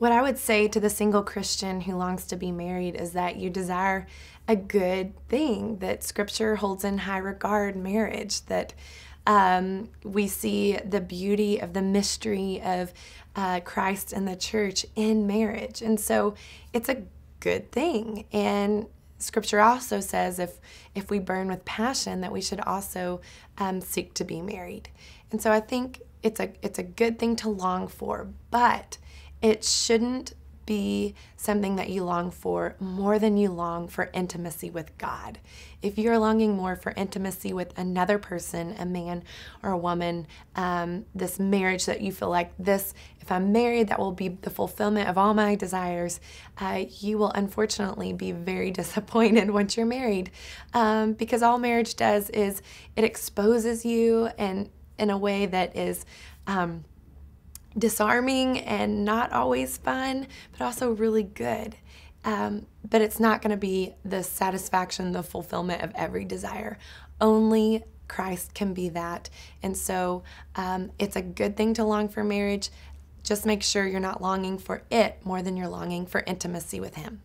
What I would say to the single Christian who longs to be married is that you desire a good thing, that scripture holds in high regard marriage, that um, we see the beauty of the mystery of uh, Christ and the church in marriage. And so it's a good thing. And scripture also says if if we burn with passion that we should also um, seek to be married and so i think it's a it's a good thing to long for but it shouldn't be something that you long for more than you long for intimacy with God. If you're longing more for intimacy with another person, a man or a woman, um, this marriage that you feel like this, if I'm married, that will be the fulfillment of all my desires, uh, you will unfortunately be very disappointed once you're married. Um, because all marriage does is it exposes you and in a way that is. Um, disarming and not always fun, but also really good. Um, but it's not going to be the satisfaction, the fulfillment of every desire. Only Christ can be that. And so um, it's a good thing to long for marriage. Just make sure you're not longing for it more than you're longing for intimacy with Him.